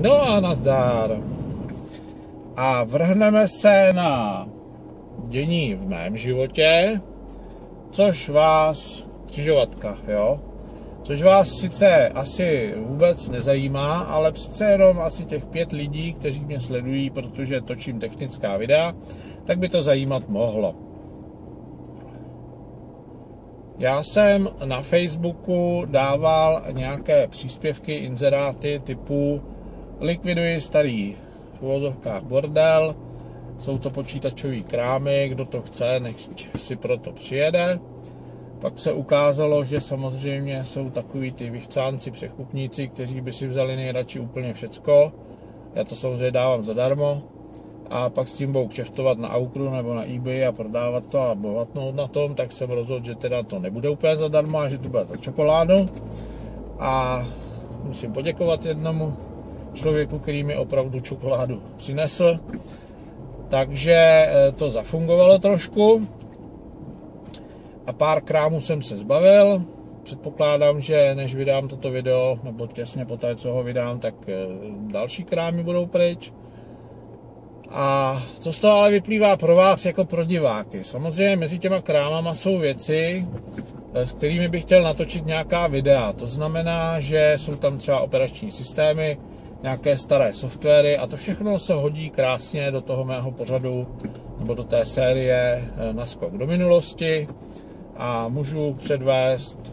No a nazdár. A vrhneme se na dění v mém životě, což vás, křižovatka, jo, což vás sice asi vůbec nezajímá, ale přece jenom asi těch pět lidí, kteří mě sledují, protože točím technická videa, tak by to zajímat mohlo. Já jsem na Facebooku dával nějaké příspěvky, inzeráty typu likviduji starý v uvozovkách bordel, jsou to počítačové krámy, kdo to chce, nech si proto přijede. Pak se ukázalo, že samozřejmě jsou takový ty vychcánci, přechupníci, kteří by si vzali nejradši úplně všecko. Já to samozřejmě dávám zadarmo. A pak s tím budou kšeftovat na Aukru nebo na eBay a prodávat to a bohatnout na tom, tak jsem rozhodl, že teda to nebude úplně zadarmo a že to bude za čokoládu. A musím poděkovat jednomu člověku, který mi opravdu čokoládu přinesl. Takže eh, to zafungovalo trošku a pár krámů jsem se zbavil. Předpokládám, že než vydám toto video, nebo těsně po té, co ho vydám, tak eh, další krámy budou pryč. A co z toho ale vyplývá pro vás jako pro diváky? Samozřejmě mezi těma krámama jsou věci, eh, s kterými bych chtěl natočit nějaká videa. To znamená, že jsou tam třeba operační systémy, nějaké staré softwary a to všechno se hodí krásně do toho mého pořadu nebo do té série eh, na skok do minulosti a můžu předvést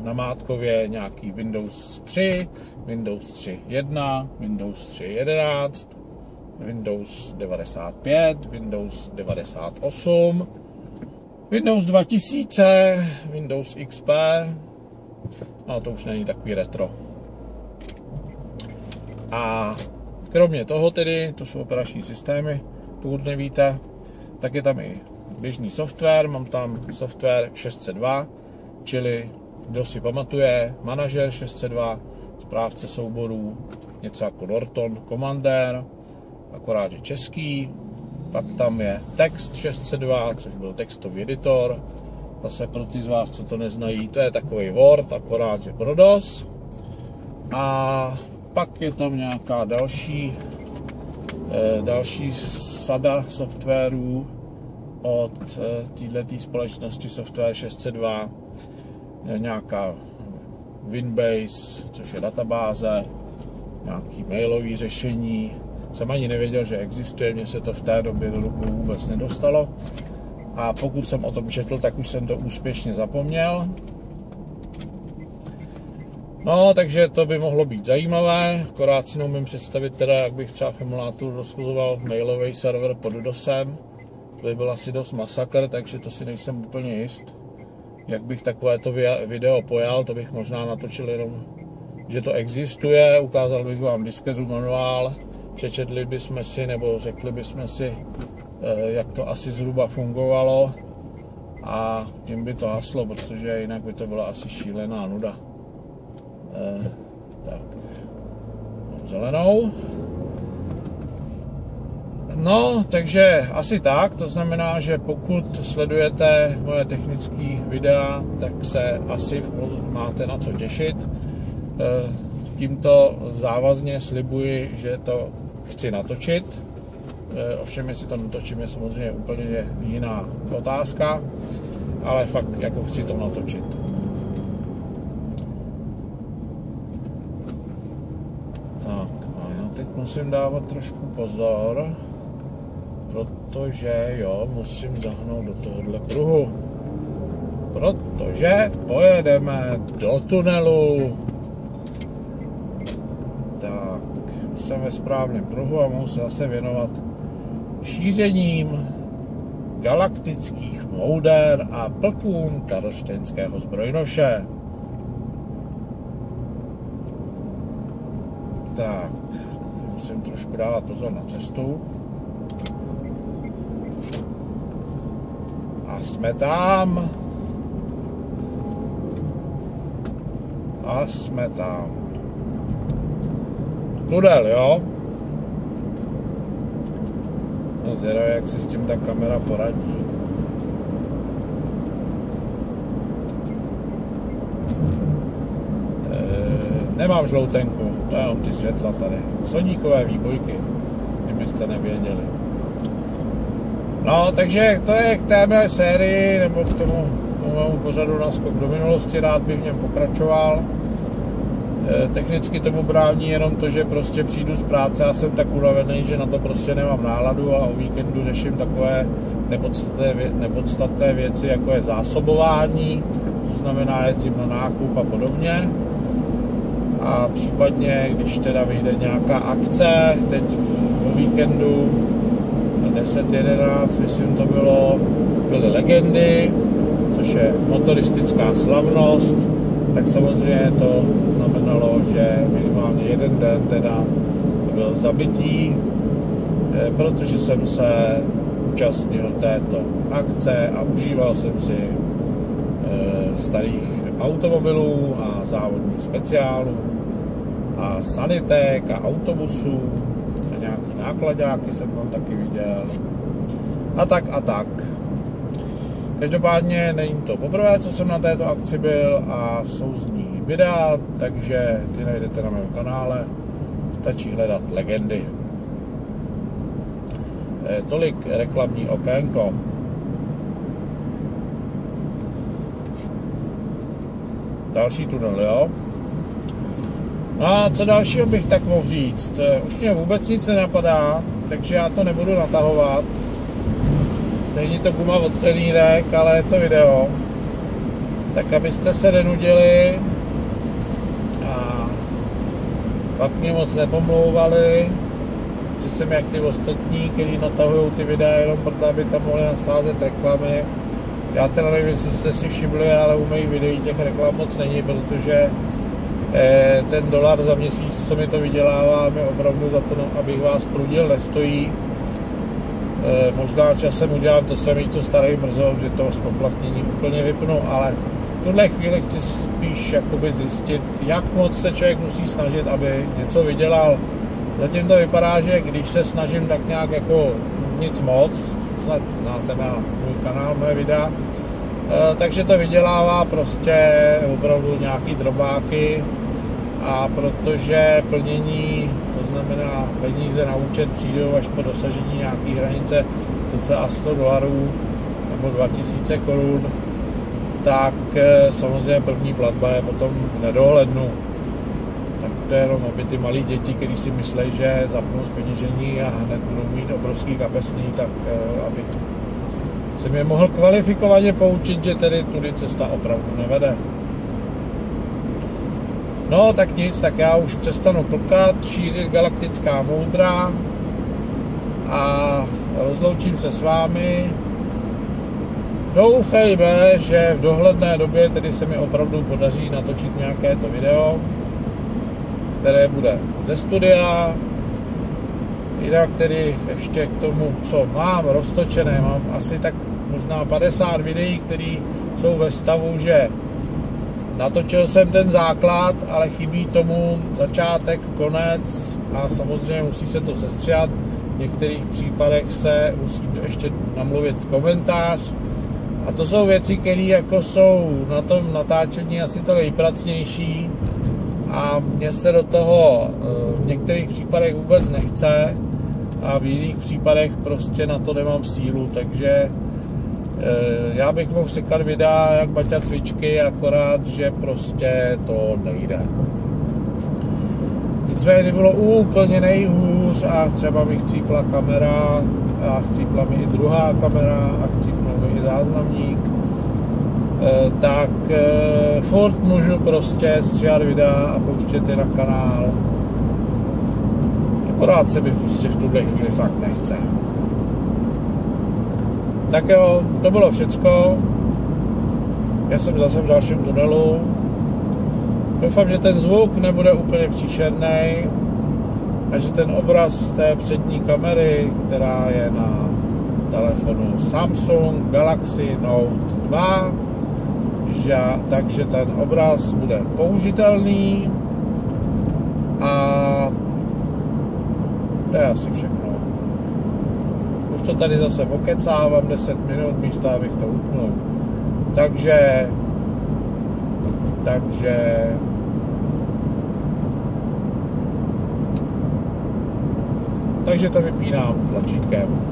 na Mátkově nějaký Windows 3, Windows 3.1, Windows 3.11, Windows 95, Windows 98, Windows 2000, Windows XP, no to už není takový retro. A kromě toho tedy, to jsou operační systémy, pokud nevíte, tak je tam i běžný software, mám tam software 602, čili kdo si pamatuje, manažer 602, správce souborů, něco jako Norton Commander, akorát je český, pak tam je text 602, což byl textový editor, zase pro ty z vás, co to neznají, to je takový Word, akorát je pro DOS. A pak je tam nějaká další, eh, další sada softwarů od eh, této společnosti Software 602, nějaká Winbase, což je databáze, nějaký mailový řešení. Jsem ani nevěděl, že existuje, mně se to v té době do rukou vůbec nedostalo. A pokud jsem o tom četl, tak už jsem to úspěšně zapomněl. No, takže to by mohlo být zajímavé, akorát si neumím představit teda, jak bych třeba v emulátoru mailový server pod DOSem. To by byl asi dost masakr, takže to si nejsem úplně jist. Jak bych takovéto video pojal, to bych možná natočil jenom, že to existuje, ukázal bych vám disketu manuál, přečetli bychom si, nebo řekli bychom si, eh, jak to asi zhruba fungovalo a tím by to haslo, protože jinak by to byla asi šílená nuda. Eh, tak, zelenou. No, takže asi tak, to znamená, že pokud sledujete moje technické videa, tak se asi máte na co těšit. Eh, tímto závazně slibuji, že to chci natočit. Eh, ovšem, jestli to natočím, je samozřejmě úplně jiná otázka, ale fakt jako chci to natočit. Musím dávat trošku pozor, protože jo, musím zahnout do tohohle kruhu. Protože pojedeme do tunelu. Tak, jsem ve správném pruhu a mohu se zase věnovat šířením galaktických mouder a plkům karlštejnského zbrojnoše. Tak, musím trošku dávat pozor na cestu. A jsme tam. A jsme tam. Tunel, jo? No zvědavý, jak si s tím ta kamera poradí. E, nemám žloutenku. To jenom ty světla tady. Sodíkové výbojky, kdybyste nevěděli. No, takže to je k té mé sérii, nebo k tomu, tomu mému pořadu na skok do minulosti, rád bych v něm pokračoval. E, technicky tomu brání jenom to, že prostě přijdu z práce a jsem tak unavený, že na to prostě nemám náladu a o víkendu řeším takové nepodstatné, nepodstatné věci, jako je zásobování, to znamená jezdím na nákup a podobně. A případně, když teda vyjde nějaká akce, teď o víkendu 10-11, myslím to bylo, byly legendy, což je motoristická slavnost, tak samozřejmě to znamenalo, že minimálně jeden den teda byl zabitý, eh, protože jsem se účastnil této akce a užíval jsem si eh, starých automobilů a závodních speciálů a sanitek a autobusů a nějaký nákladáky jsem tam taky viděl a tak a tak. Každopádně není to poprvé, co jsem na této akci byl a jsou z ní videa, takže ty najdete na mém kanále. Stačí hledat legendy. E, tolik reklamní okénko. Další tunel, jo? A co dalšího bych tak mohl říct? E, už mě vůbec nic nenapadá, takže já to nebudu natahovat. Není to guma od trenýrek, ale je to video. Tak abyste se nenudili a pak mě moc nepomlouvali, že jsem jak ty ostatní, kteří natahují ty videa jenom proto, aby tam mohli nasázet reklamy. Já teda nevím, jestli jste si všimli, ale u mých videí těch reklam moc není, protože eh, ten dolar za měsíc, co mi to vydělává, mi opravdu za to, abych vás prudil, nestojí Eh, možná časem udělám to samé, co starý mrzol, že to spoplatnění úplně vypnu, ale v tuhle chvíli chci spíš jakoby zjistit, jak moc se člověk musí snažit, aby něco vydělal. Zatím to vypadá, že když se snažím tak nějak jako nic moc, znáte na můj kanál, moje videa, eh, takže to vydělává prostě opravdu nějaký drobáky a protože plnění znamená peníze na účet přijdou až po dosažení nějaké hranice cca 100 dolarů nebo 2000 korun, tak eh, samozřejmě první platba je potom v nedohlednu. To je jenom, aby ty malí děti, kteří si myslí, že zapnou zpeněžení a hned budou mít obrovský kapesný, tak eh, aby jsem je mohl kvalifikovaně poučit, že tedy tudy cesta opravdu nevede. No, tak nic, tak já už přestanu plkat, šířit galaktická moudra a rozloučím se s vámi. Doufejme, že v dohledné době tedy se mi opravdu podaří natočit nějaké to video, které bude ze studia. Jinak tedy ještě k tomu, co mám roztočené, mám asi tak možná 50 videí, které jsou ve stavu, že Natočil jsem ten základ, ale chybí tomu začátek, konec a samozřejmě musí se to sestřihat. V některých případech se musí ještě namluvit komentář. A to jsou věci, které jako jsou na tom natáčení asi to nejpracnější a mně se do toho eh, v některých případech vůbec nechce a v jiných případech prostě na to nemám sílu, takže Eh, já bych mohl sekat videa jak Baťa cvičky, akorát, že prostě to nejde. Nicméně bylo úplně nejhůř a třeba mi chcípla kamera a chcípla mi i druhá kamera a chcípnul mi i záznamník, tak eh, furt můžu prostě stříhat videa a pouštět je na kanál. Akorát se mi prostě v tuhle chvíli fakt nechce. Tak jo, to bylo všecko. Já jsem zase v dalším tunelu. Doufám, že ten zvuk nebude úplně příšerný a že ten obraz z té přední kamery, která je na telefonu Samsung Galaxy Note 2, takže, takže ten obraz bude použitelný a to je asi všechno. Už to tady zase okecávám 10 minut místo, abych to utnul. Takže, takže, takže to vypínám tlačítkem.